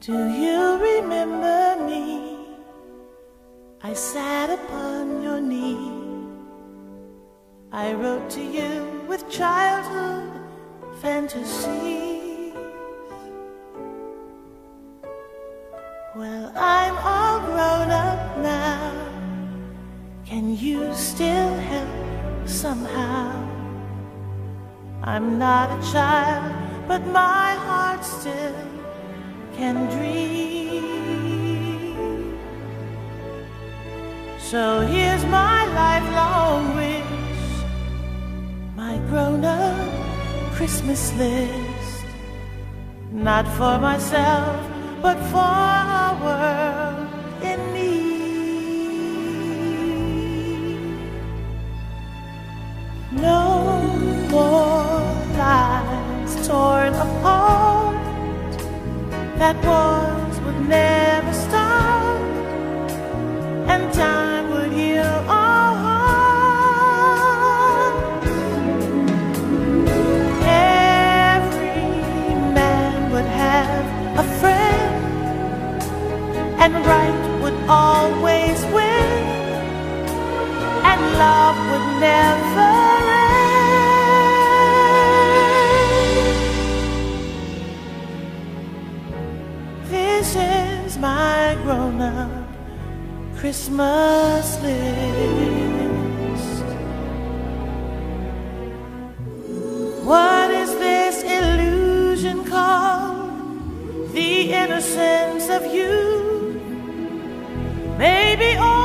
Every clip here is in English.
Do you remember me? I sat upon your knee. I wrote to you with childhood fantasies. Well, I'm all grown up now. Can you still help somehow? I'm not a child, but my heart still can dream. So here's my lifelong wish, my grown-up Christmas list. Not for myself, but for our world That wars would never start, and time would heal our hearts. Every man would have a friend, and right would always win, and love would never This is my grown-up Christmas list. What is this illusion called? The innocence of you. Maybe only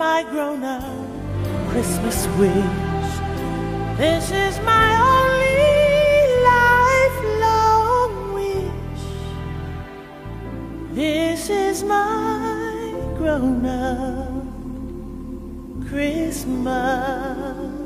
my grown up Christmas wish. This is my only lifelong wish. This is my grown up Christmas